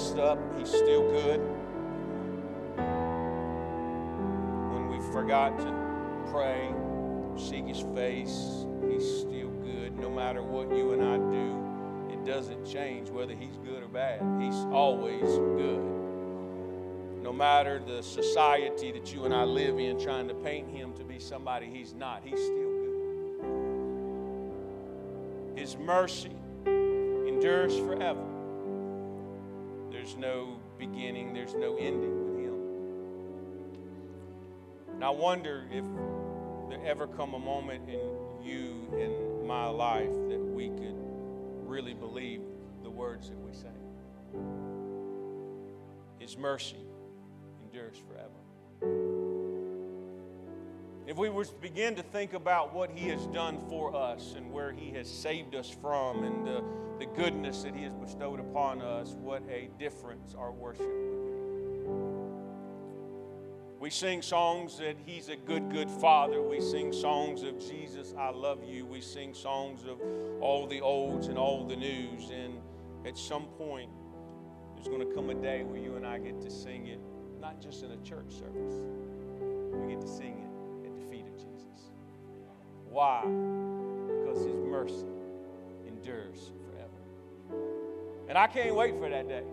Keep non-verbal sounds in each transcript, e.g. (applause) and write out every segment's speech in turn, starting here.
messed up, He's still good. When we forgot to pray, seek His face, He's still good. No matter what you and I do, it doesn't change whether He's good or bad. He's always good. No matter the society that you and I live in, trying to paint Him to be somebody He's not, He's still good. His mercy endures forever. There's no beginning, there's no ending with Him. And I wonder if there ever come a moment in you in my life that we could really believe the words that we say. His mercy endures forever. If we were to begin to think about what He has done for us and where He has saved us from and the, the goodness that He has bestowed upon us, what a difference our worship would be. We sing songs that He's a good, good Father. We sing songs of Jesus, I love you. We sing songs of all the olds and all the news. And at some point, there's going to come a day where you and I get to sing it, not just in a church service, we get to sing why? Because His mercy endures forever. And I can't wait for that day.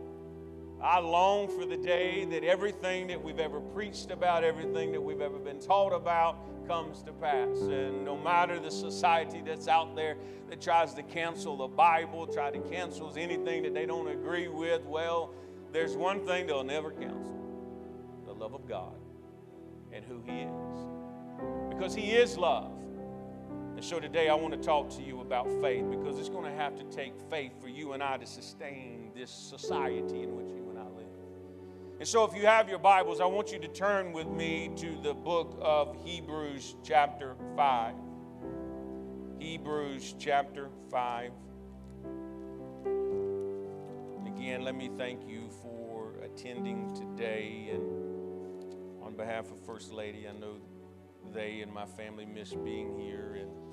I long for the day that everything that we've ever preached about, everything that we've ever been taught about, comes to pass. And no matter the society that's out there that tries to cancel the Bible, try to cancel anything that they don't agree with, well, there's one thing they'll never cancel the love of God and who He is. Because He is love. And so today I want to talk to you about faith because it's going to have to take faith for you and I to sustain this society in which you and I live. And so if you have your Bibles, I want you to turn with me to the book of Hebrews, chapter 5. Hebrews, chapter 5. Again, let me thank you for attending today. And on behalf of First Lady, I know they and my family miss being here. And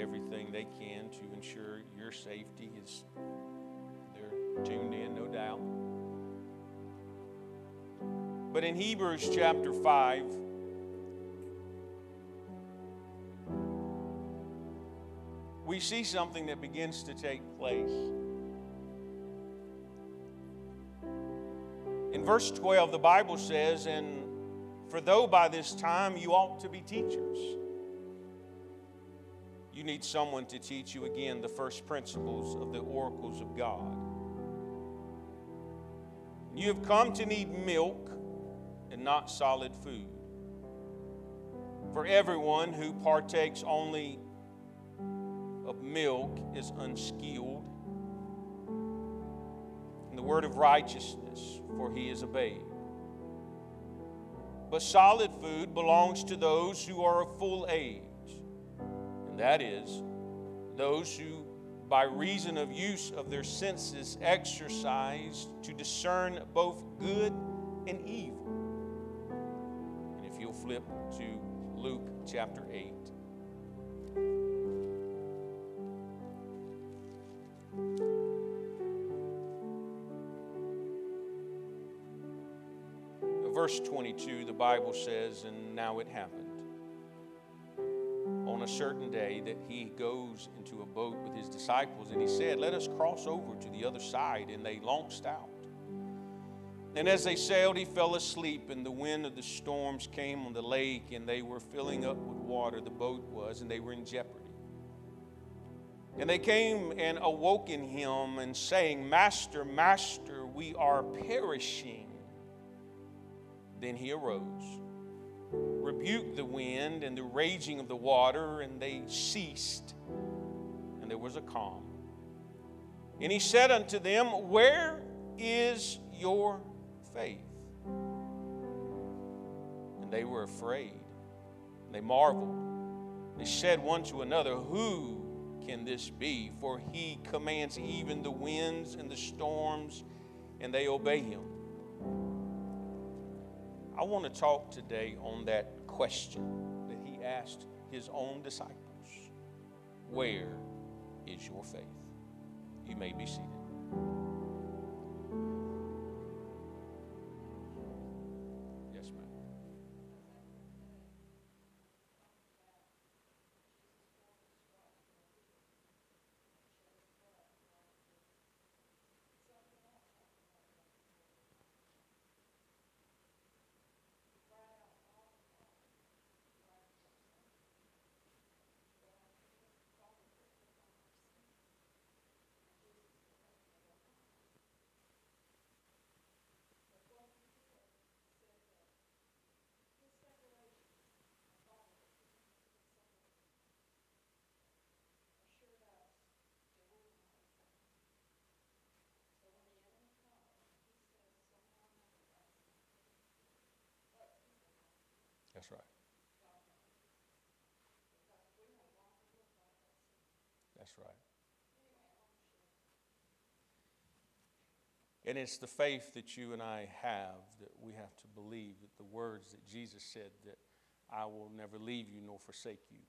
everything they can to ensure your safety is they're tuned in no doubt. But in hebrews chapter 5 we see something that begins to take place. In verse 12 the bible says and for though by this time you ought to be teachers you need someone to teach you again the first principles of the oracles of God. You have come to need milk and not solid food. For everyone who partakes only of milk is unskilled in the word of righteousness, for he is a babe. But solid food belongs to those who are of full age that is, those who, by reason of use of their senses, exercise to discern both good and evil. And if you'll flip to Luke chapter 8. Verse 22, the Bible says, And now it happened on a certain day that he goes into a boat with his disciples and he said, Let us cross over to the other side. And they launched out. And as they sailed, he fell asleep, and the wind of the storms came on the lake, and they were filling up with water, the boat was, and they were in jeopardy. And they came and awoke him, and saying, Master, Master, we are perishing. Then he arose rebuked the wind and the raging of the water, and they ceased, and there was a calm. And he said unto them, Where is your faith? And they were afraid. They marveled. They said one to another, Who can this be? For he commands even the winds and the storms, and they obey him. I want to talk today on that question that he asked his own disciples Where is your faith? You may be seated. That's right. That's right. And it's the faith that you and I have that we have to believe that the words that Jesus said that I will never leave you nor forsake you.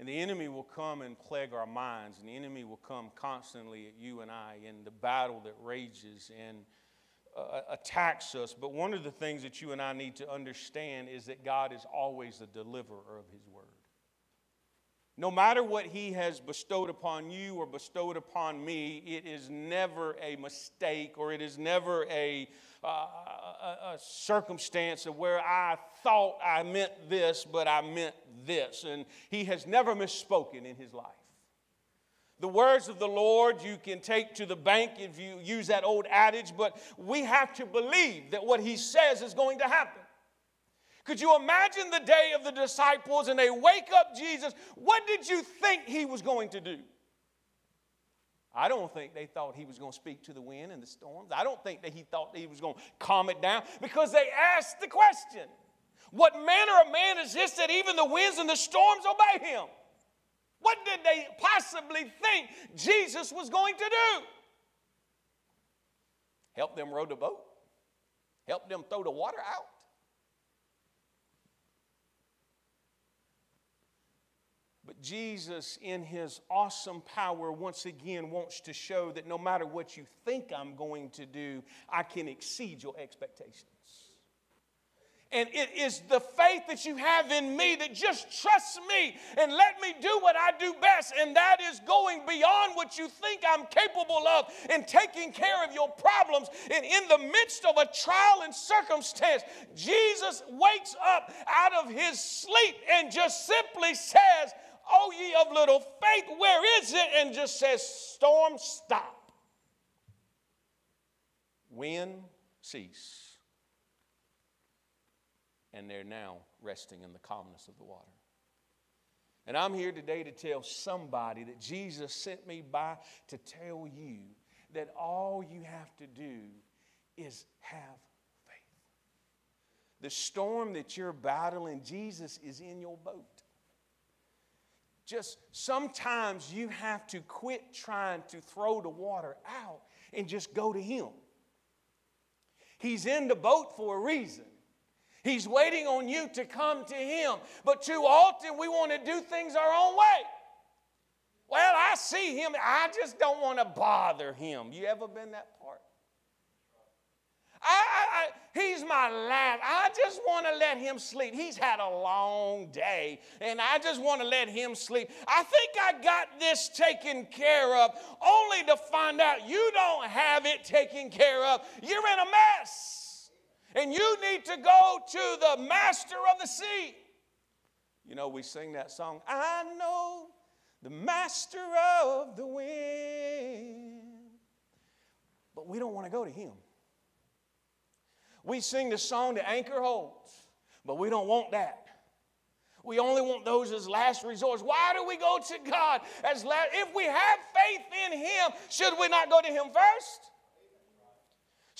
And the enemy will come and plague our minds, and the enemy will come constantly at you and I in the battle that rages and uh, attacks us. But one of the things that you and I need to understand is that God is always the deliverer of His word. No matter what He has bestowed upon you or bestowed upon me, it is never a mistake or it is never a, uh, a, a circumstance of where I thought I meant this, but I meant this. And He has never misspoken in His life. The words of the Lord you can take to the bank if you use that old adage, but we have to believe that what He says is going to happen. Could you imagine the day of the disciples and they wake up Jesus? What did you think He was going to do? I don't think they thought he was going to speak to the wind and the storms. I don't think that he thought that he was going to calm it down because they asked the question What manner of man is this that even the winds and the storms obey him? What did they possibly think Jesus was going to do? Help them row the boat? Help them throw the water out? But Jesus, in his awesome power, once again wants to show that no matter what you think I'm going to do, I can exceed your expectations. And it is the faith that you have in me that just trusts me and let me do what I do best. And that is going beyond what you think I'm capable of and taking care of your problems. And in the midst of a trial and circumstance, Jesus wakes up out of his sleep and just simply says, Oh, ye of little faith, where is it? And just says, Storm, stop. Wind, cease and they're now resting in the calmness of the water. And I'm here today to tell somebody that Jesus sent me by to tell you that all you have to do is have faith. The storm that you're battling, Jesus is in your boat. Just sometimes you have to quit trying to throw the water out and just go to Him. He's in the boat for a reason. He's waiting on you to come to Him. But too often we want to do things our own way. Well, I see Him, I just don't want to bother Him. You ever been that part? I, I, I, he's my lad. I just want to let him sleep. He's had a long day, and I just want to let him sleep. I think I got this taken care of, only to find out you don't have it taken care of. You're in a mess and you need to go to the master of the sea. You know, we sing that song, I know the master of the wind. But we don't want to go to him. We sing the song, The Anchor Holds, but we don't want that. We only want those as last resorts. Why do we go to God as last? If we have faith in Him, should we not go to Him first?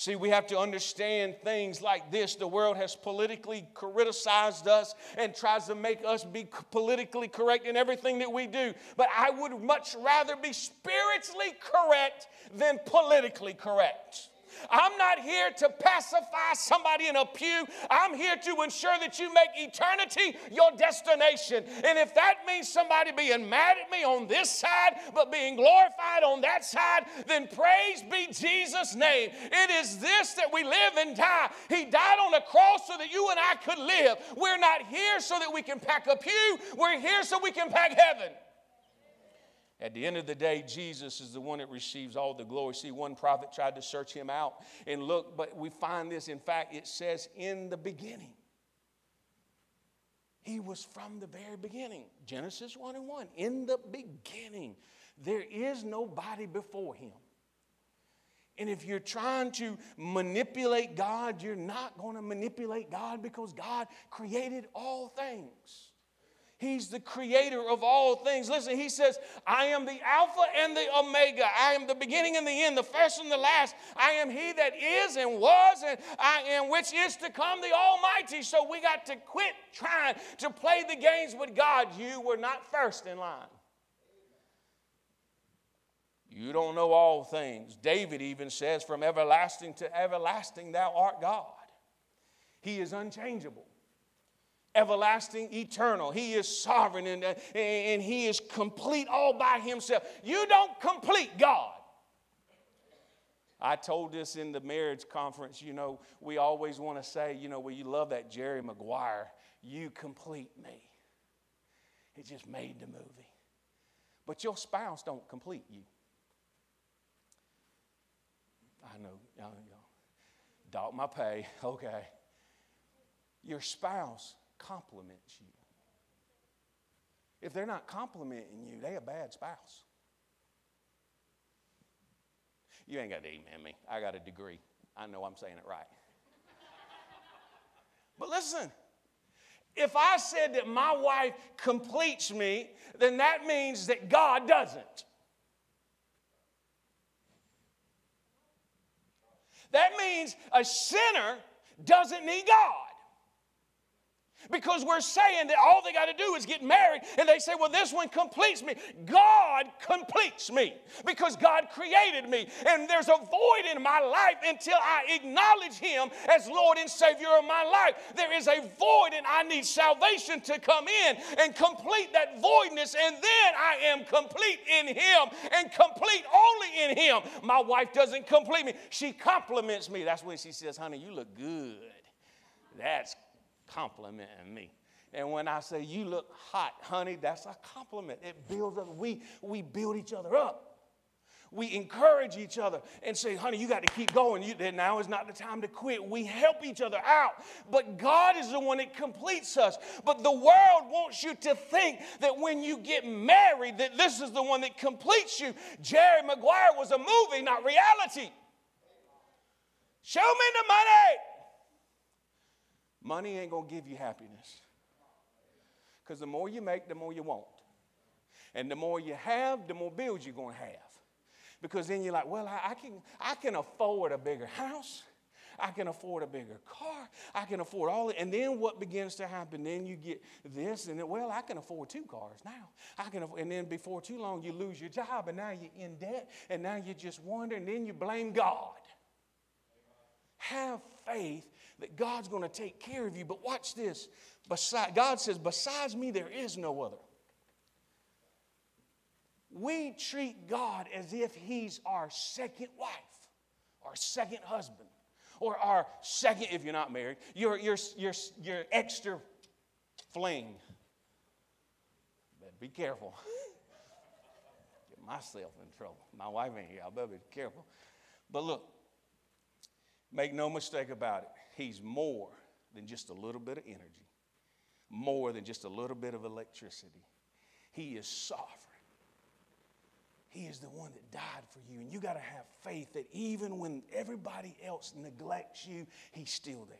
See, we have to understand things like this. The world has politically criticized us and tries to make us be politically correct in everything that we do. But I would much rather be spiritually correct than politically correct. I'm not here to pacify somebody in a pew. I'm here to ensure that you make eternity your destination. And if that means somebody being mad at me on this side, but being glorified on that side, then praise be Jesus' name. It is this that we live and die. He died on the cross so that you and I could live. We're not here so that we can pack a pew, we're here so we can pack heaven. At the end of the day, Jesus is the one that receives all the glory. See, one prophet tried to search him out and look, but we find this. In fact, it says in the beginning. He was from the very beginning. Genesis 1 and 1. In the beginning, there is nobody before him. And if you're trying to manipulate God, you're not going to manipulate God because God created all things. He's the creator of all things. Listen, he says, I am the Alpha and the Omega. I am the beginning and the end, the first and the last. I am he that is and was and I am which is to come, the Almighty. So we got to quit trying to play the games with God. You were not first in line. You don't know all things. David even says, From everlasting to everlasting, thou art God. He is unchangeable everlasting, eternal. He is sovereign and, and He is complete all by Himself. You don't complete God. I told this in the marriage conference. You know, we always want to say, you know, well, you love that Jerry Maguire. You complete me. It just made the movie. But your spouse don't complete you. I know, y'all, y'all. Dog my pay, (laughs) okay. Your spouse compliments you. If they're not complimenting you, they a bad spouse. You ain't got to amen me. I got a degree. I know I'm saying it right. (laughs) but listen, if I said that my wife completes me, then that means that God doesn't. That means a sinner doesn't need God. Because we're saying that all they got to do is get married, and they say, Well, this one completes me. God completes me because God created me. And there's a void in my life until I acknowledge Him as Lord and Savior of my life. There is a void, and I need salvation to come in and complete that voidness, and then I am complete in Him and complete only in Him. My wife doesn't complete me, she compliments me. That's when she says, Honey, you look good. That's complimenting me. And when I say you look hot, honey, that's a compliment. It builds us. We, we build each other up. We encourage each other and say, honey, you got to keep going. You, now is not the time to quit. We help each other out. But God is the one that completes us. But the world wants you to think that when you get married, that this is the one that completes you. Jerry Maguire was a movie, not reality. Show me the money. Money ain't going to give you happiness. Because the more you make, the more you want. And the more you have, the more bills you're going to have. Because then you're like, well, I, I, can, I can afford a bigger house. I can afford a bigger car. I can afford all it. And then what begins to happen? Then you get this, and then, well, I can afford two cars now. I can, and then before too long, you lose your job, and now you're in debt, and now you just wonder, and then you blame God. Have faith that God's going to take care of you. But watch this. Beside, God says, Besides me, there is no other. We treat God as if He's our second wife, our second husband, or our second, if you're not married, your, your, your, your extra fling. Better be careful. (laughs) Get myself in trouble. My wife ain't here. I better be careful. But look, make no mistake about it. He's more than just a little bit of energy, more than just a little bit of electricity. He is sovereign. He is the one that died for you. And you got to have faith that even when everybody else neglects you, He's still there.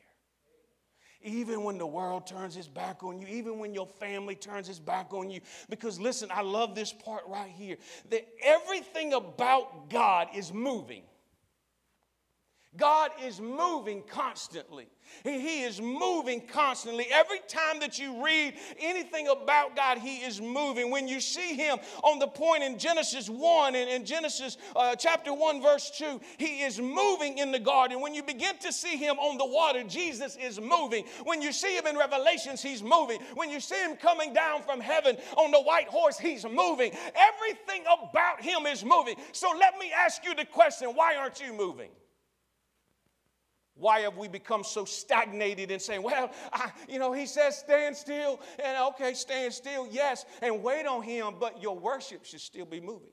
Even when the world turns its back on you, even when your family turns its back on you. Because listen, I love this part right here that everything about God is moving. God is moving constantly. He is moving constantly. Every time that you read anything about God, He is moving. When you see Him on the point in Genesis 1 and in Genesis uh, chapter 1, verse 2, He is moving in the garden. When you begin to see Him on the water, Jesus is moving. When you see Him in Revelations, He's moving. When you see Him coming down from heaven on the white horse, He's moving. Everything about Him is moving. So let me ask you the question why aren't you moving? Why have we become so stagnated and saying, well, I, you know, he says stand still, and okay, stand still, yes, and wait on him, but your worship should still be moving.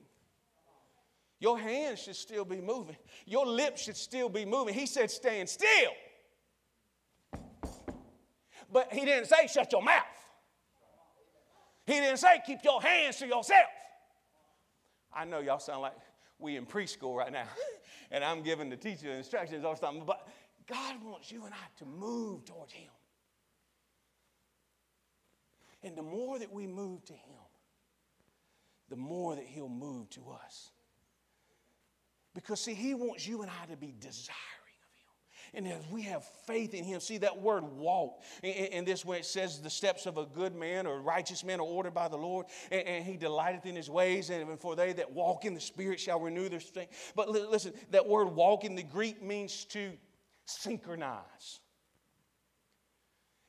Your hands should still be moving. Your lips should still be moving. He said, stand still. But he didn't say, shut your mouth. He didn't say, keep your hands to yourself. I know y'all sound like we in preschool right now, (laughs) and I'm giving the teacher instructions or something, but God wants you and I to move towards Him. And the more that we move to Him, the more that He'll move to us. Because, see, He wants you and I to be desiring of Him. And as we have faith in Him, see that word walk, in this way it says the steps of a good man or righteous man are ordered by the Lord, and He delighteth in His ways, and for they that walk in the Spirit shall renew their strength. But listen, that word walk in the Greek means to synchronize.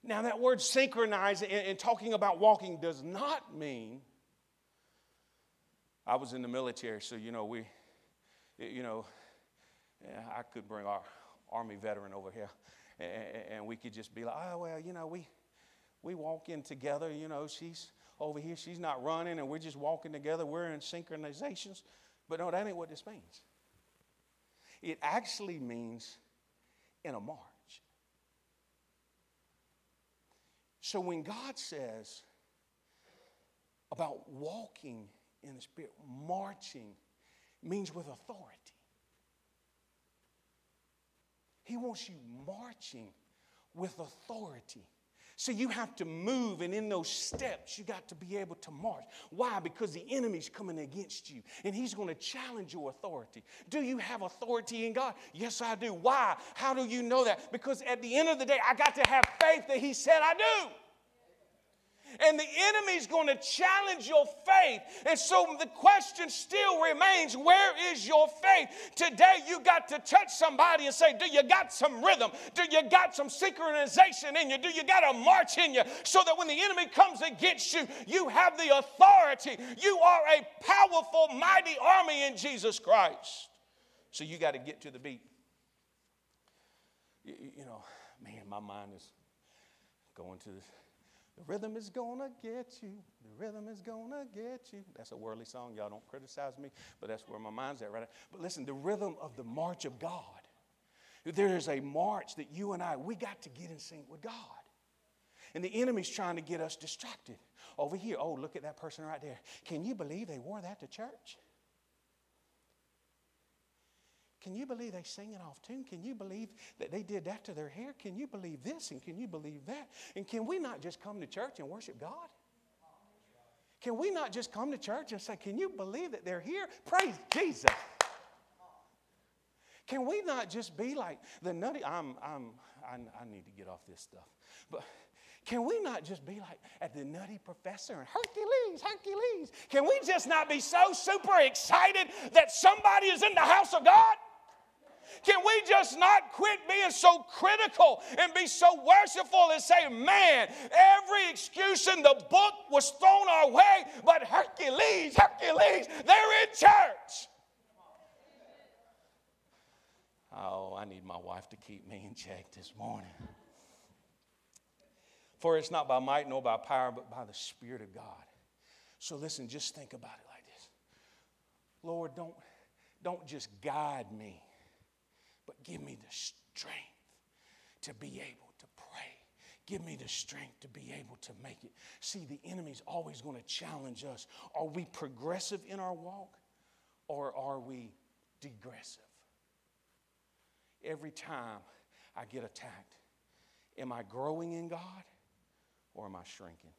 Now, that word synchronize in, talking about walking does not mean. I was in the military, so you know, we, you know, I could bring our Army veteran over here and we could just be like, oh, well, you know, we, we walk in together, you know, she's over here, she's not running, and we're just walking together, we're in synchronizations. But no, that ain't what this means. It actually means in a march. So when God says about walking in the Spirit, marching means with authority. He wants you marching with authority. So you have to move, and in those steps, you got to be able to march. Why? Because the enemy's coming against you, and he's going to challenge your authority. Do you have authority in God? Yes, I do. Why? How do you know that? Because at the end of the day, I got to have faith that he said I do and the enemy's going to challenge your faith. And so the question still remains where is your faith? Today you got to touch somebody and say, Do you got some rhythm? Do you got some synchronization in you? Do you got a march in you? So that when the enemy comes against you, you have the authority. You are a powerful, mighty army in Jesus Christ. So you got to get to the beat. You, you know, man, my mind is going to this the rhythm is gonna get you. The rhythm is gonna get you. That's a worldly song. Y'all don't criticize me, but that's where my mind's at right now. But listen, the rhythm of the march of God. There is a march that you and I, we got to get in sync with God. And the enemy's trying to get us distracted. Over here, oh, look at that person right there. Can you believe they wore that to church? Can you believe they sing it off tune? Can you believe that they did that to their hair? Can you believe this? And can you believe that? And can we not just come to church and worship God? Can we not just come to church and say, Can you believe that they're here? Praise Jesus. Can we not just be like the nutty? I'm, I'm, I, I need to get off this stuff. But can we not just be like at the nutty professor and Hercules, Hercules? Can we just not be so super excited that somebody is in the house of God? Can we just not quit being so critical and be so worshipful and say, man, every excuse in the book was thrown our way, but Hercules, Hercules, they're in church. Oh, I need my wife to keep me in check this morning. For it's not by might nor by power, but by the Spirit of God. So listen, just think about it like this. Lord, don't, don't just guide me but give me the strength to be able to pray. Give me the strength to be able to make it. See, the enemy's always going to challenge us. Are we progressive in our walk or are we degressive? Every time I get attacked, am I growing in God or am I shrinking?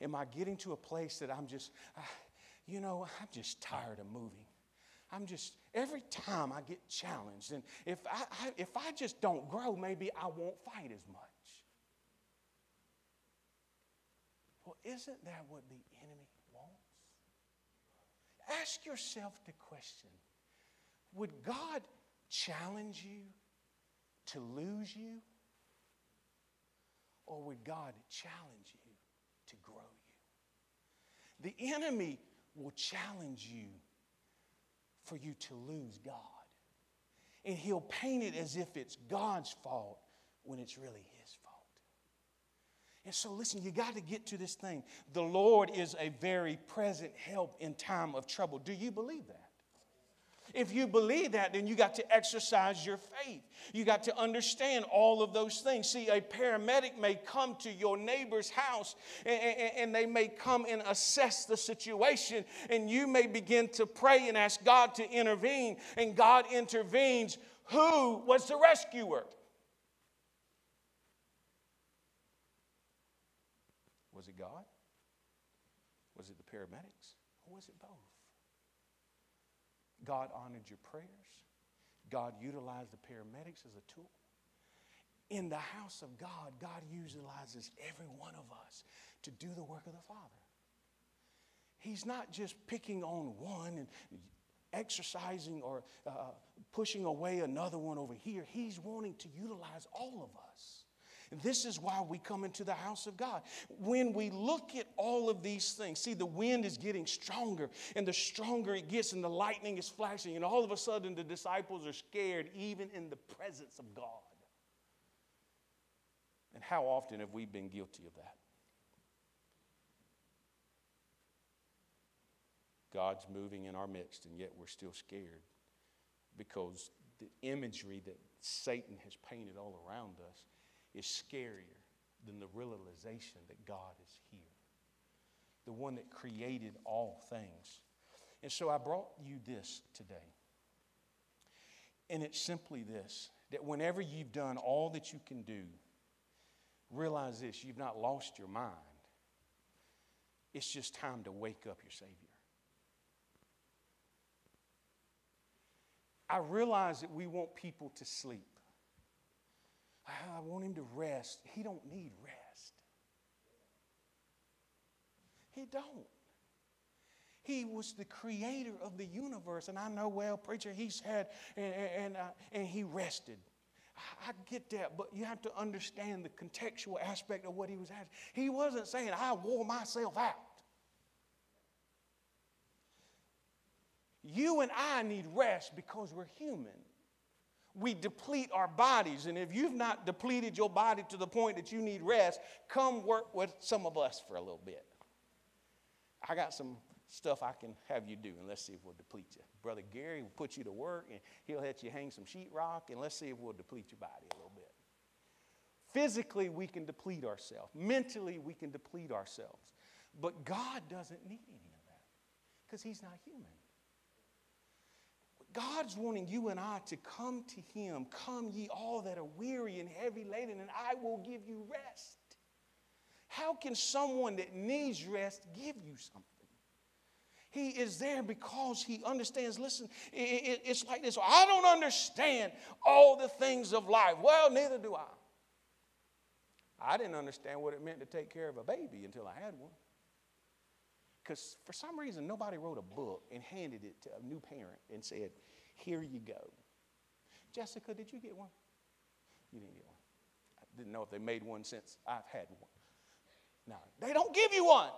Am I getting to a place that I'm just, ah, you know, I'm just tired of moving? I'm just, every time I get challenged, and if I, I, if I just don't grow, maybe I won't fight as much. Well, isn't that what the enemy wants? Ask yourself the question Would God challenge you to lose you? Or would God challenge you to grow you? The enemy will challenge you for you to lose God. And he'll paint it as if it's God's fault when it's really his fault. And so, listen, you got to get to this thing. The Lord is a very present help in time of trouble. Do you believe that? If you believe that, then you got to exercise your faith. You got to understand all of those things. See, a paramedic may come to your neighbor's house and, and, and, they may come and assess the situation, and you may begin to pray and ask God to intervene, and God intervenes. Who was the rescuer? Was it God? Was it the paramedics? Or was it both? God honored your prayers. God utilized the paramedics as a tool. In the house of God, God utilizes every one of us to do the work of the Father. He's not just picking on one and exercising or uh, pushing away another one over here. He's wanting to utilize all of us. This is why we come into the house of God. When we look at all of these things, see, the wind is getting stronger, and the stronger it gets, and the lightning is flashing, and all of a sudden the disciples are scared, even in the presence of God. And how often have we been guilty of that? God's moving in our midst, and yet we're still scared because the imagery that Satan has painted all around us is scarier than the realization that God is here, the one that created all things. And so I brought you this today. And it's simply this that whenever you've done all that you can do, realize this you've not lost your mind. It's just time to wake up your Savior. I realize that we want people to sleep. I want him to rest. He don't need rest. He don't. He was the creator of the universe. And I know, well, preacher, he's had, and, and, uh, and he rested. I get that, but you have to understand the contextual aspect of what he was asking. He wasn't saying, I wore myself out. You and I need rest because we're human we deplete our bodies. And if you've not depleted your body to the point that you need rest, come work with some of us for a little bit. I got some stuff I can have you do, and let's see if we'll deplete you. Brother Gary will put you to work, and he'll let you hang some sheetrock, and let's see if we'll deplete your body a little bit. Physically, we can deplete ourselves. Mentally, we can deplete ourselves. But God doesn't need any of that because He's not human. God's wanting you and I to come to Him. Come, ye all that are weary and heavy laden, and I will give you rest. How can someone that needs rest give you something? He is there because he understands. Listen, it, it, it's like this. I don't understand all the things of life. Well, neither do I. I didn't understand what it meant to take care of a baby until I had one. Because for some reason, nobody wrote a book and handed it to a new parent and said, Here you go. Jessica, did you get one? You didn't get one. I didn't know if they made one since I've had one. No, they don't give you one.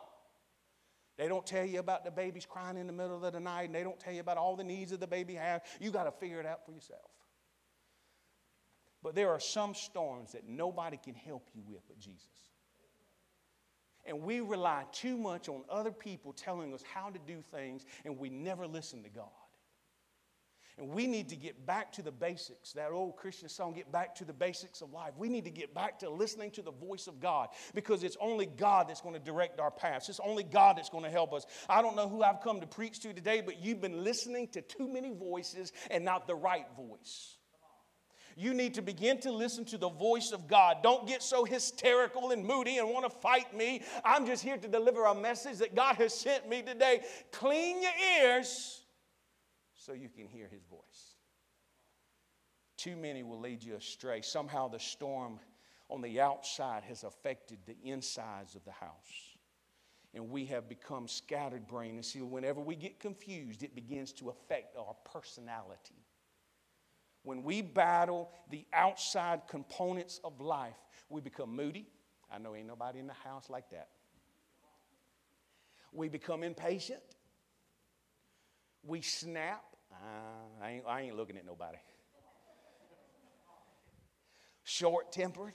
They don't tell you about the babies crying in the middle of the night, and they don't tell you about all the needs that the baby has. You got to figure it out for yourself. But there are some storms that nobody can help you with but Jesus. And we rely too much on other people telling us how to do things, and we never listen to God. And we need to get back to the basics. That old Christian song, Get Back to the Basics of Life. We need to get back to listening to the voice of God because it's only God that's going to direct our paths. It's only God that's going to help us. I don't know who I've come to preach to today, but you've been listening to too many voices and not the right voice you need to begin to listen to the voice of God. Don't get so hysterical and moody and want to fight me. I'm just here to deliver a message that God has sent me today. Clean your ears so you can hear his voice. Too many will lead you astray. Somehow the storm on the outside has affected the insides of the house. And we have become scattered brain. And see, whenever we get confused, it begins to affect our personality. When we battle the outside components of life, we become moody. I know ain't nobody in the house like that. We become impatient. We snap. I, ain't, I ain't looking at nobody. Short tempered.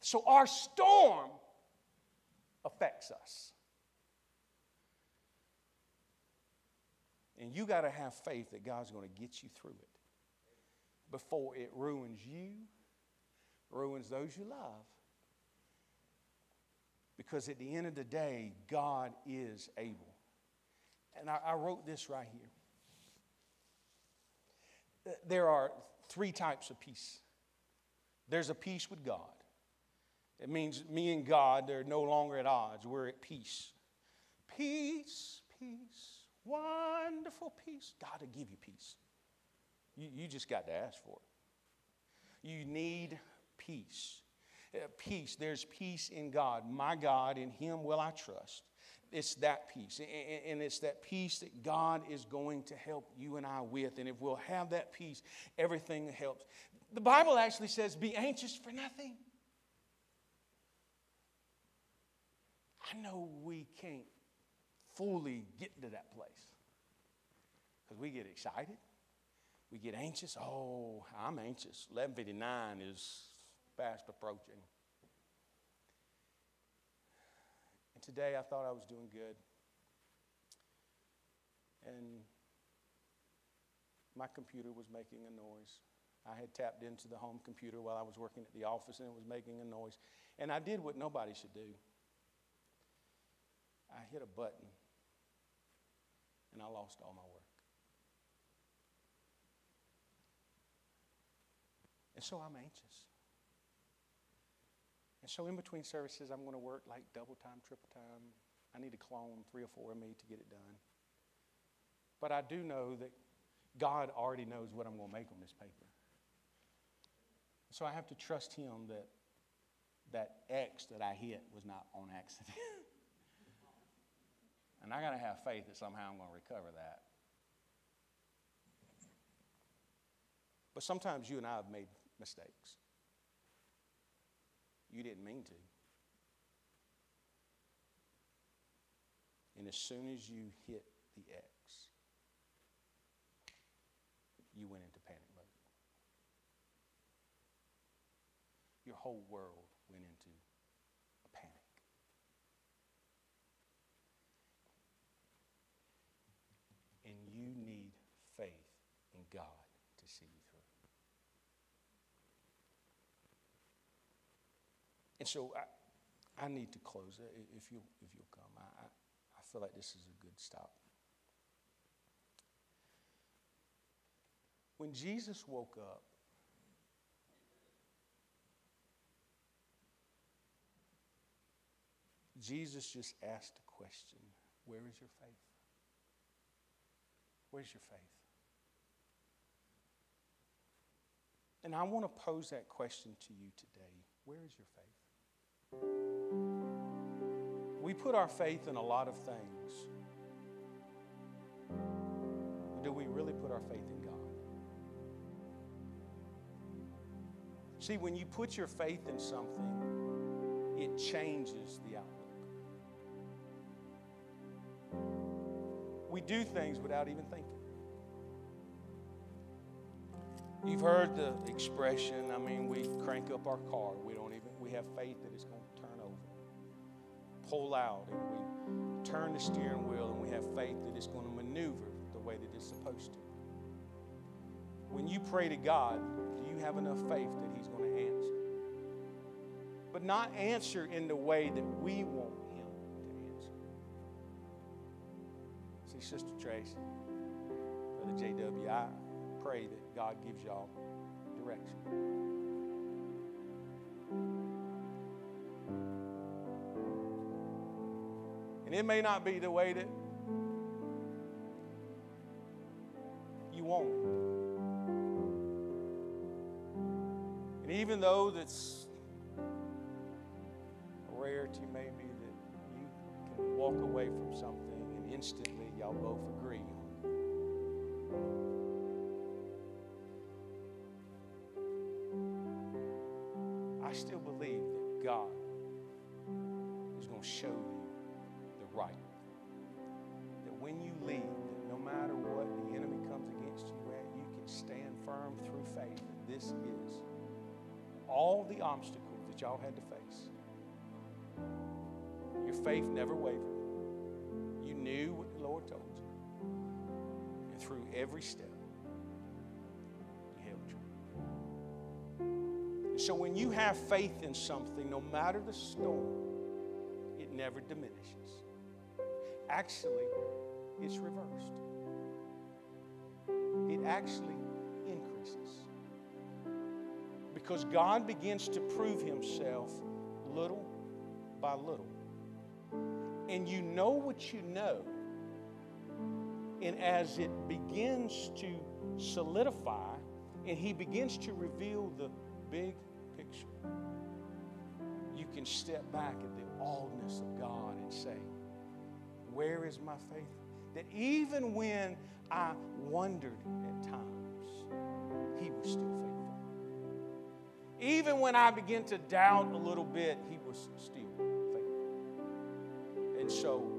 So our storm affects us. And you got to have faith that God's going to get you through it before it ruins you, ruins those you love. Because at the end of the day, God is able. And I, I wrote this right here. There are three types of peace there's a peace with God. It means me and God, they're no longer at odds. We're at peace. Peace, peace, wonderful peace. God will give you peace. You, you just got to ask for it. You need peace. Uh, peace, there's peace in God. My God, in Him will I trust. It's that peace. And it's that peace that God is going to help you and I with. And if we'll have that peace, everything helps. The Bible actually says, be anxious for nothing. I know we can't fully get to that place because we get excited we get anxious. Oh, I'm anxious. 1159 is fast approaching. And today I thought I was doing good. And my computer was making a noise. I had tapped into the home computer while I was working at the office and it was making a noise. And I did what nobody should do I hit a button and I lost all my work. And so I'm anxious. And so in between services, I'm going to work like double time, triple time. I need to clone three or four of me to get it done. But I do know that God already knows what I'm going to make on this paper. So I have to trust Him that that X that I hit was not on accident. (laughs) and I got to have faith that somehow I'm going to recover that. But sometimes you and I have made mistakes. You didn't mean to. And as soon as you hit the X, you went into panic mode. Your whole world went into a panic. And you need faith in God to see you through. And so I, I need to close it if you if you'll come. I, I feel like this is a good stop. When Jesus woke up, Jesus just asked a question Where is your faith? Where's your faith? And I want to pose that question to you today. Where is your faith? We put our faith in a lot of things. Do we really put our faith in God? See, when you put your faith in something, it changes the outlook. We do things without even thinking. You've heard the expression, I mean, we crank up our car. We don't even, we have faith that it's going pull out and we turn the steering wheel and we have faith that it's going to maneuver the way that it's supposed to. When you pray to God, do you have enough faith that He's going to answer? But not answer in the way that we want Him to answer. See, Sister Tracy, Brother JW, I pray that God gives y'all direction. And it may not be the way that you want. And even though that's a rarity, maybe that you can walk away from something and instantly y'all both agree. I still believe that God is going to show you right. That when you leave, that no matter what the enemy comes against you at, you can stand firm through faith that this is all the obstacles that y'all had to face. Your faith never wavered. You knew what the Lord told you. And through every step, you held true. So when you have faith in something, no matter the storm, it never diminishes. Actually, it's reversed. It actually increases. Because God begins to prove Himself little by little. And you know what you know. And as it begins to solidify and He begins to reveal the big picture, you can step back at the allness of God and say, Where is my faith? That even when I wondered at times, He was still faithful. Even when I began to doubt a little bit, He was still faithful. And so,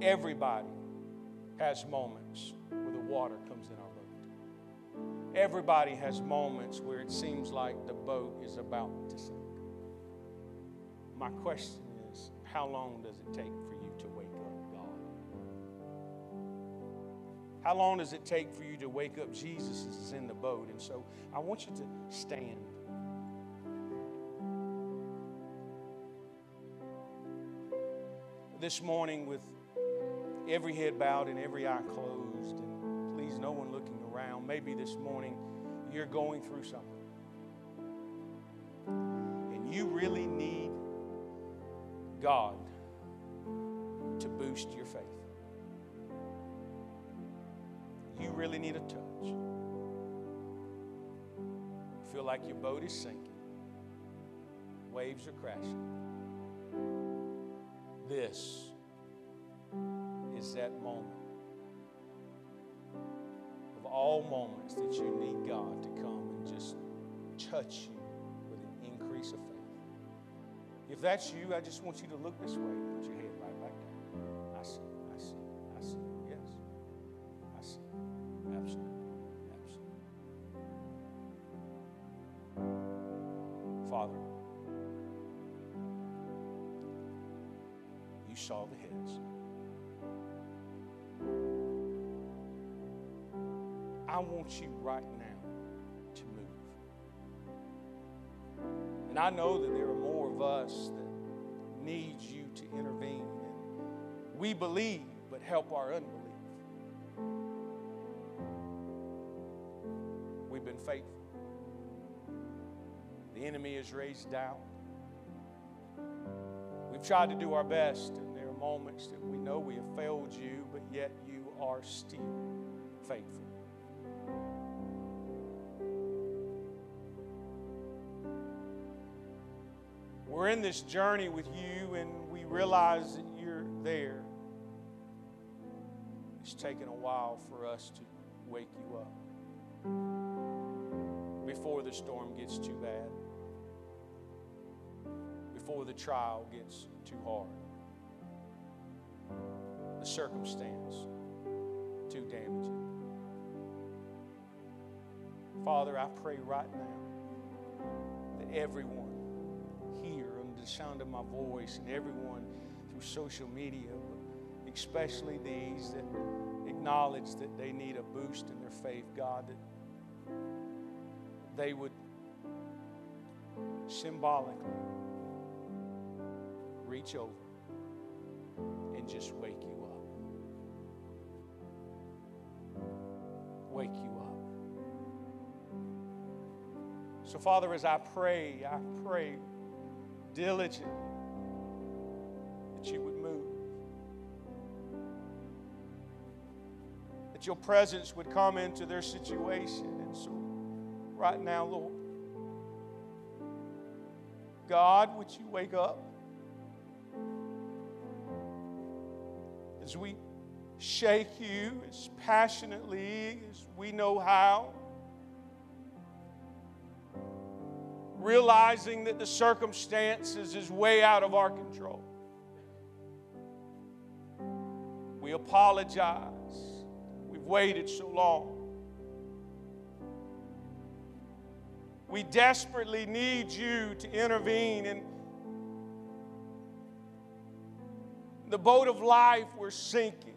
everybody has moments where the water comes in our boat. Everybody has moments where it seems like the boat is about to sink. My question is how long does it take for you How long does it take for you to wake up Jesus is in the boat? And so I want you to stand. This morning, with every head bowed and every eye closed, and please, no one looking around. Maybe this morning you're going through something. And you really need God to boost your faith. You really need a touch. You feel like your boat is sinking, waves are crashing. This is that moment of all moments that you need God to come and just touch you with an increase of faith. If that's you, I just want you to look this way. Put your head I want you right now to move. And I know that there are more of us that need you to intervene. And we believe, but help our unbelief. We've been faithful. The enemy has raised doubt. We've tried to do our best, and there are moments that we know we have failed you, but yet you are still faithful. We're in this journey with you, and we realize that you're there. It's taken a while for us to wake you up before the storm gets too bad, before the trial gets too hard, the circumstance too damaging. Father, I pray right now that everyone the sound of my voice and everyone through social media, but especially these that acknowledge that they need a boost in their faith, God, that they would symbolically reach over and just wake you up. Wake you up. So, Father, as I pray, I pray diligently that you would move, that your presence would come into their situation. And so, right now, Lord, God, would you wake up? As we shake you as passionately as we know how, realizing that the circumstances is way out of our control. We apologize. We've waited so long. We desperately need you to intervene in the boat of life we're sinking.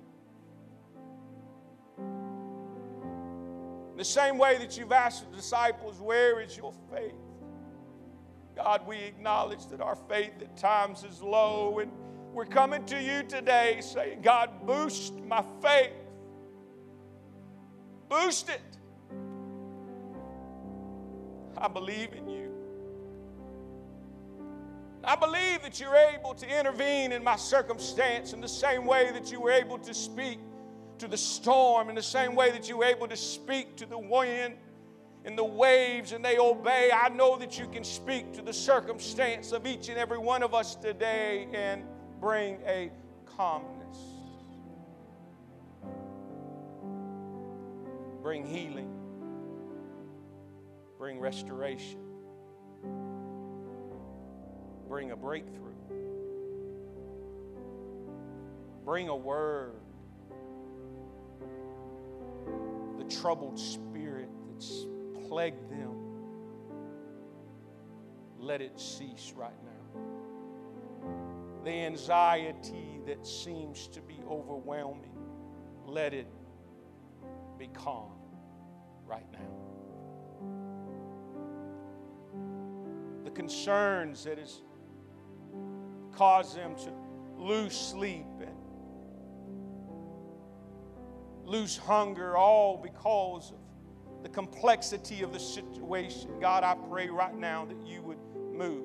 the same way that you've asked the disciples, Where is your faith? God, we acknowledge that our faith at times is low, and we're coming to you today saying, God, boost my faith. Boost it. I believe in you. I believe that you're able to intervene in my circumstance in the same way that you were able to speak to the storm, in the same way that you were able to speak to the wind and the waves and they obey. I know that you can speak to the circumstance of each and every one of us today and bring a calmness, bring healing, bring restoration, bring a breakthrough, bring a word. The troubled spirit that's plagued them, let it cease right now. The anxiety that seems to be overwhelming, let it be calm right now. The concerns that has caused them to lose sleep and lose hunger, all because of the complexity of the situation. God, I pray right now that you would move.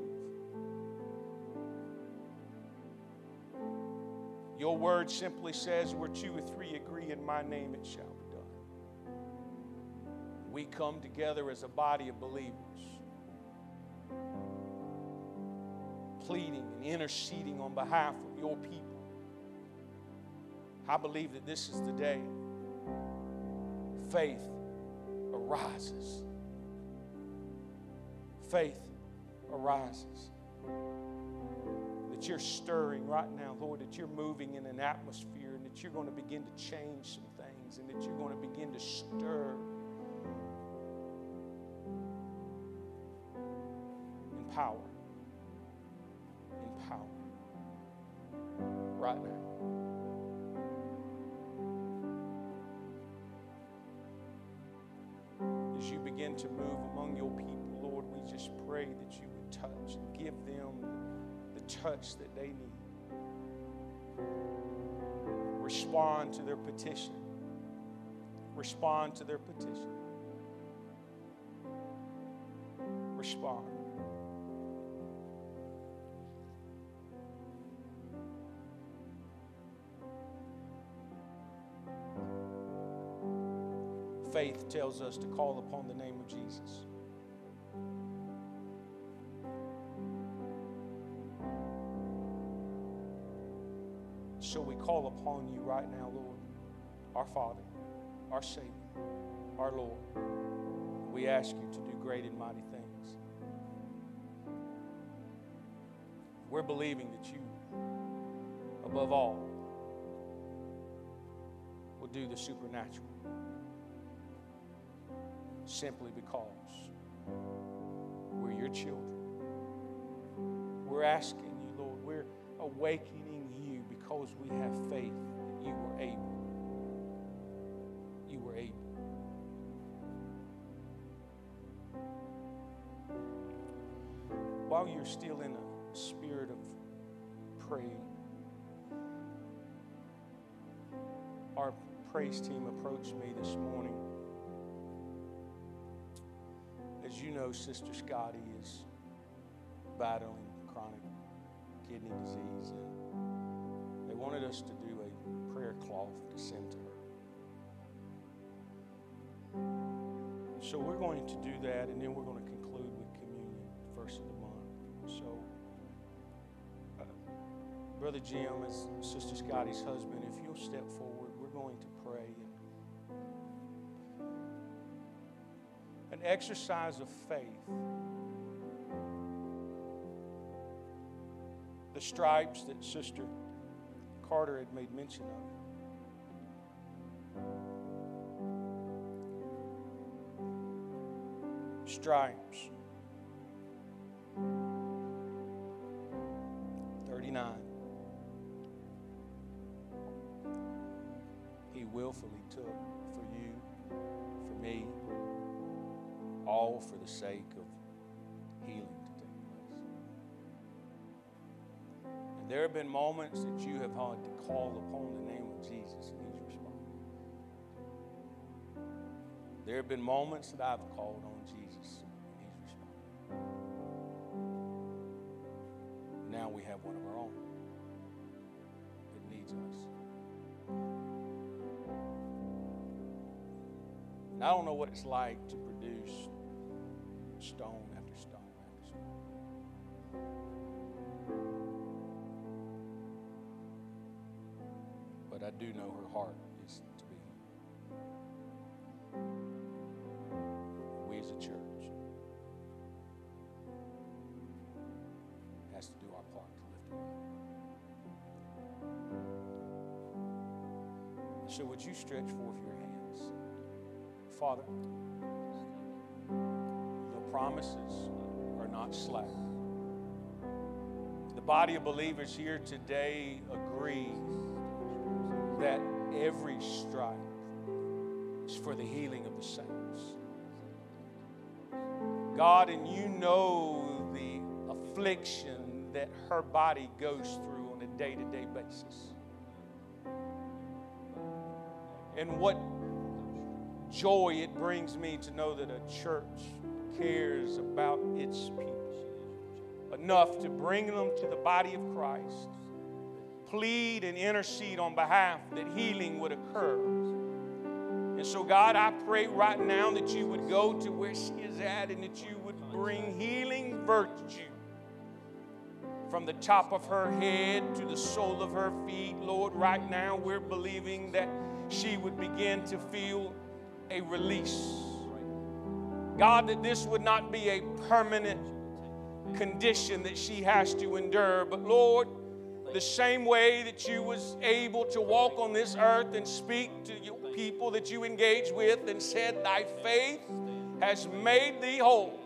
Your word simply says, Where two or three agree in my name, it shall be done. We come together as a body of believers, pleading and interceding on behalf of your people. I believe that this is the day faith arises. Faith arises. That you're stirring right now, Lord, that you're moving in an atmosphere and that you're going to begin to change some things and that you're going to begin to stir in power. In power. Right now. Touch that they need. Respond to their petition. Respond to their petition. Respond. faith tells us to call upon the name of Jesus. Call upon you right now, Lord, our Father, our Savior, our Lord. We ask you to do great and mighty things. We're believing that you, above all, will do the supernatural simply because we're your children. We're asking you, Lord, we're awakening because we have faith that you were able. You were able. While you're still in a spirit of praying, our praise team approached me this morning as you know, Sister Scotty is battling chronic kidney disease, and wanted us to do a prayer cloth to send to her. So we're going to do that, and then we're going to conclude with communion, first of the month. So, uh, Brother Jim, as Sister Scotty's husband, if you'll step forward, we're going to pray. An exercise of faith. The stripes that Sister Carter had made mention of. stripes. 39. He willfully took for you, for me, all for the sake of there have been moments that you have had to call upon the name of Jesus and He's responded. There have been moments that I've called on Jesus and he's responded. now we have one of our own that needs us. And I don't know what it's like to produce stone know her heart is to be We as a church has to do our part to lift her up. So, would you stretch forth your hands? Father, the promises are not slack. The body of believers here today agree that every stripe is for the healing of the saints. God, and you know the affliction that her body goes through on a day to day basis and what joy it brings me to know that a church cares about its people enough to bring them to the body of Christ, plead and intercede on behalf that healing would occur. And so, God, I pray right now that you would go to where she is at and that you would bring healing virtue from the top of her head to the sole of her feet. Lord, right now we're believing that she would begin to feel a release. God, that this would not be a permanent condition that she has to endure, but Lord, the same way that you was able to walk on this earth and speak to people that you engage with and said, Thy faith has made thee whole.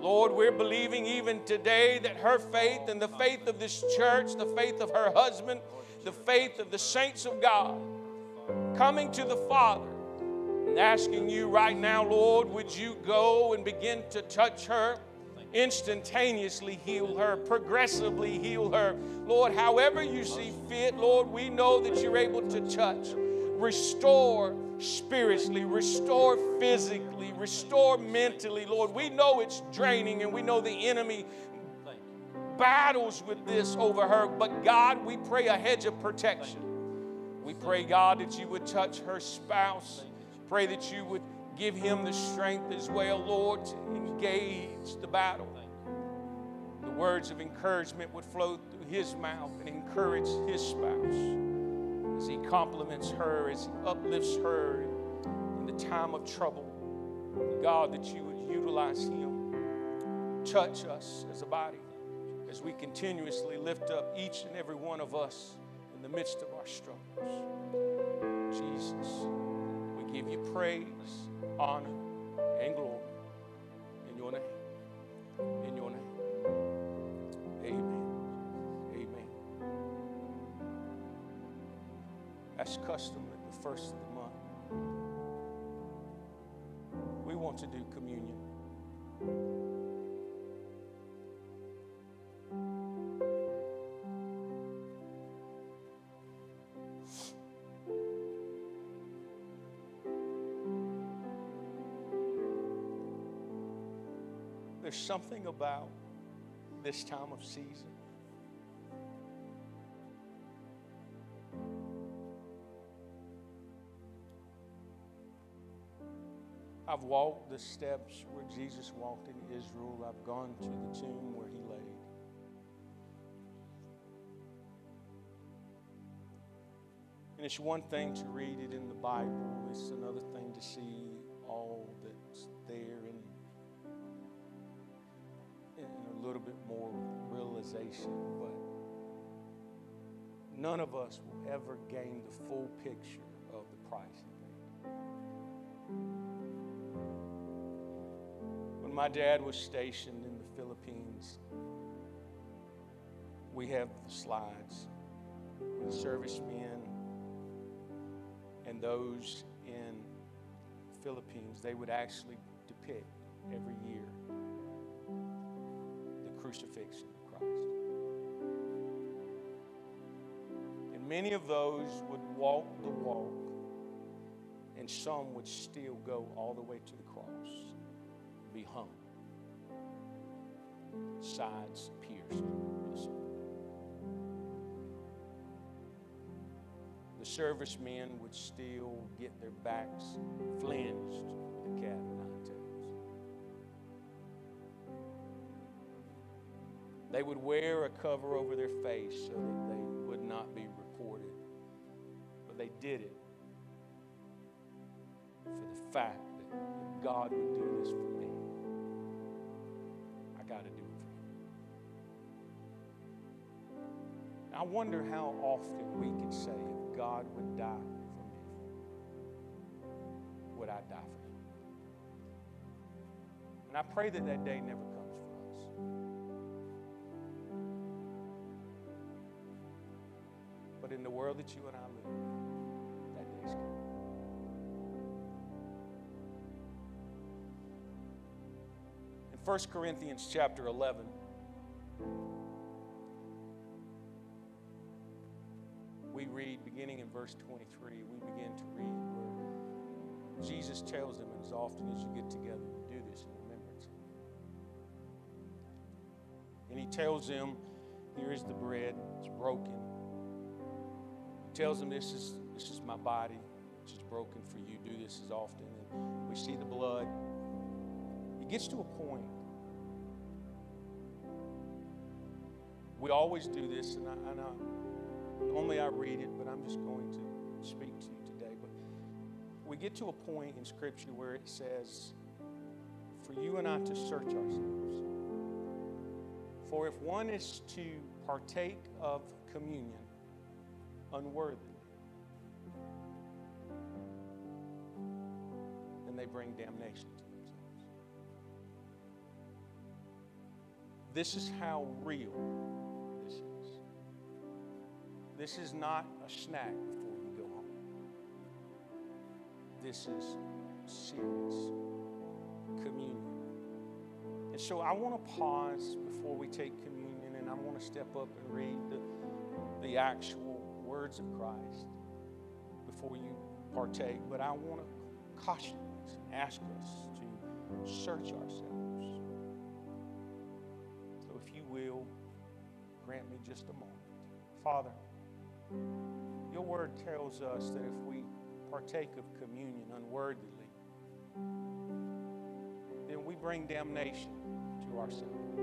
Lord, we're believing even today that her faith and the faith of this church, the faith of her husband, the faith of the saints of God, coming to the Father and asking you right now, Lord, would you go and begin to touch her? Instantaneously heal her, progressively heal her. Lord, however you see fit, Lord, we know that you're able to touch, restore spiritually, restore physically, restore mentally. Lord, we know it's draining and we know the enemy battles with this over her, but God, we pray a hedge of protection. We pray, God, that you would touch her spouse. Pray that you would give him the strength as well, Lord, to engage the battle. The words of encouragement would flow through his mouth and encourage his spouse as he compliments her, as he uplifts her in the time of trouble. God, that you would utilize him. Touch us as a body as we continuously lift up each and every one of us in the midst of our struggles. Jesus, we give you praise, honor, and glory in your name. In your name. Amen. Amen. As custom at the first of the month, we want to do communion. There's something about this time of season. I've walked the steps where Jesus walked in Israel. I've gone to the tomb where he laid. And it's one thing to read it in the Bible, it's another thing to see little bit more realization. But none of us will ever gain the full picture of the price. When my dad was stationed in the Philippines, we have the slides. When servicemen and those in Philippines, they would actually depict every year crucifixion of Christ. And many of those would walk the walk, and some would still go all the way to the cross, be hung, sides pierced the servicemen would still get their backs flinged with a cat They would wear a cover over their face so that they would not be reported. But they did it for the fact that God would do this for me, I got to do it for you. I wonder how often we could say, if God would die for me, would I die for him? And I pray that that day never But in the world that you and I live in, that day's coming. In 1 Corinthians chapter 11, we read, beginning in verse 23, we begin to read where Jesus tells them, as often as you get together, you do this in remembrance. And he tells them, here is the bread, it's broken. Tells them, this is, this is my body, which is broken for you. Do this as often. And we see the blood. It gets to a point. We always do this, and I, and I Normally I read it, but I'm just going to speak to you today. But we get to a point in Scripture where it says, for you and I to search ourselves. For if one is to partake of communion unworthily, then they bring damnation to themselves. This is how real this is. This is not a snack before you go home. This is serious communion. And so I want to pause before we take communion and I want to step up and read the, the actual words of Christ before you partake. But I want to caution us and ask us to search ourselves. So if you will, grant me just a moment. Father, your word tells us that if we partake of communion unworthily, then we bring damnation to ourselves.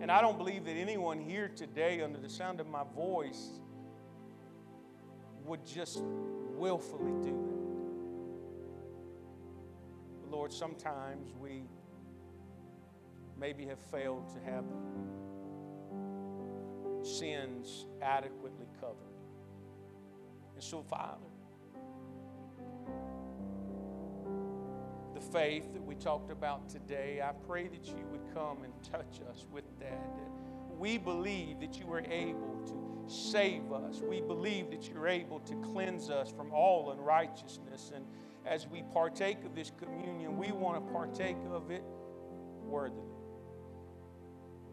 And I don't believe that anyone here today, under the sound of my voice, would just willfully do that. But Lord, sometimes we maybe have failed to have sins adequately covered. And so, Father, the faith that we talked about today, I pray that you would come and touch us with that. We believe that you are able to save us. We believe that you're able to cleanse us from all unrighteousness. And as we partake of this communion, we want to partake of it worthily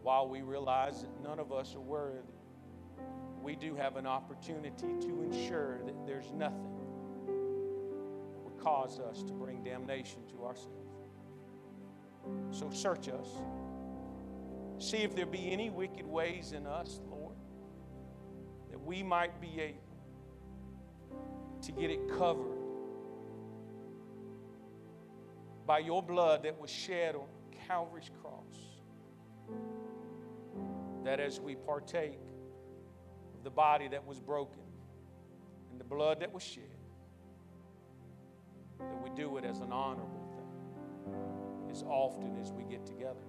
while we realize that none of us are worthy, we do have an opportunity to ensure that there's nothing that would cause us to bring damnation to ourselves. So search us. See if there be any wicked ways in us, Lord, that we might be able to get it covered by your blood that was shed on Calvary's cross, that as we partake of the body that was broken and the blood that was shed, that we do it as an honorable thing as often as we get together.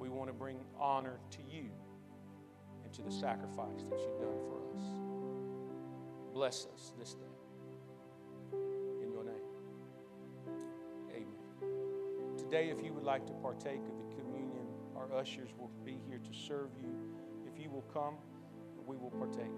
We want to bring honor to you and to the sacrifice that you've done for us. Bless us this day. In your name. Amen. Today, if you would like to partake of the communion, our ushers will be here to serve you. If you will come, we will partake.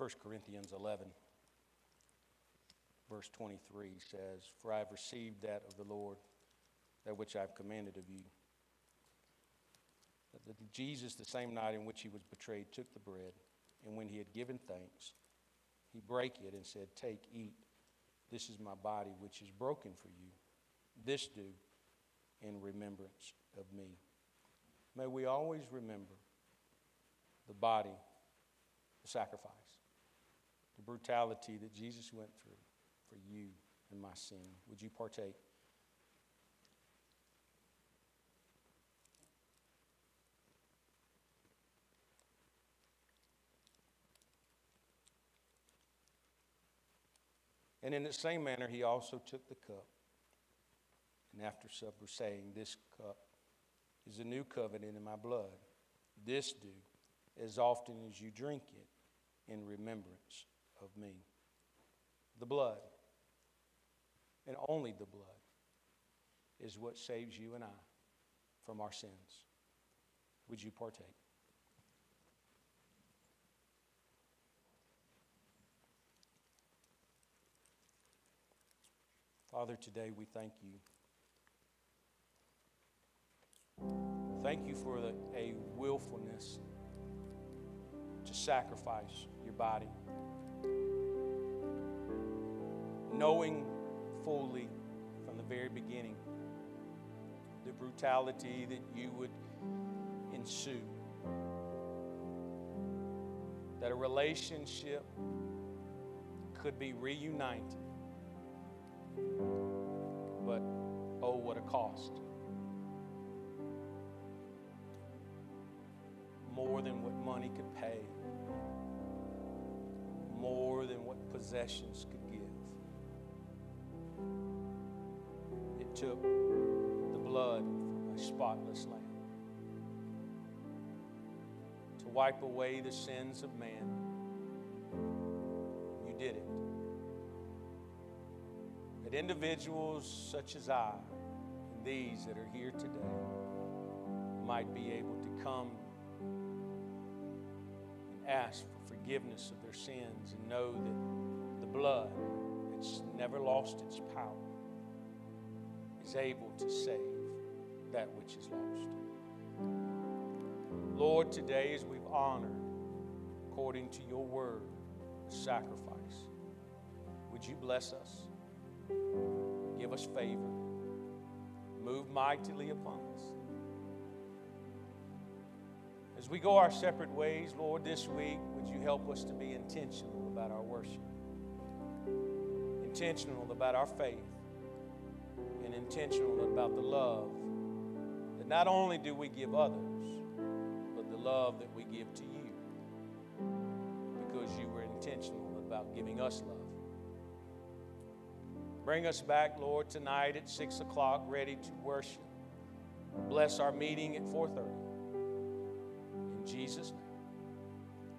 1 Corinthians 11, verse 23 says, For I have received that of the Lord, that which I have commanded of you. That Jesus, the same night in which he was betrayed, took the bread, and when he had given thanks, he brake it and said, Take, eat. This is my body, which is broken for you. This do in remembrance of me. May we always remember the body, the sacrifice the brutality that Jesus went through for you and my sin. Would you partake? And in the same manner, he also took the cup. And after supper, saying, This cup is a new covenant in my blood. This do as often as you drink it in remembrance of me. The blood, and only the blood, is what saves you and I from our sins. Would you partake? Father, today we thank you. Thank you for the, a willfulness to sacrifice your body knowing fully from the very beginning the brutality that you would ensue, that a relationship could be reunited. But oh, what a cost! More than what money could pay, more than what possessions took the blood of a spotless lamb to wipe away the sins of man. You did it. That individuals such as I and these that are here today might be able to come and ask for forgiveness of their sins and know that the blood, it's never lost its power is able to save that which is lost. Lord, today as we've honored, according to your word, sacrifice, would you bless us? Give us favor. Move mightily upon us. As we go our separate ways, Lord, this week, would you help us to be intentional about our worship, intentional about our faith, and intentional about the love that not only do we give others, but the love that we give to you because you were intentional about giving us love. Bring us back, Lord, tonight at 6 o'clock, ready to worship. Bless our meeting at 4.30. In Jesus'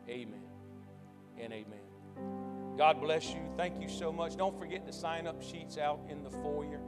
name, amen and amen. God bless you. Thank you so much. Don't forget the sign up sheets out in the foyer.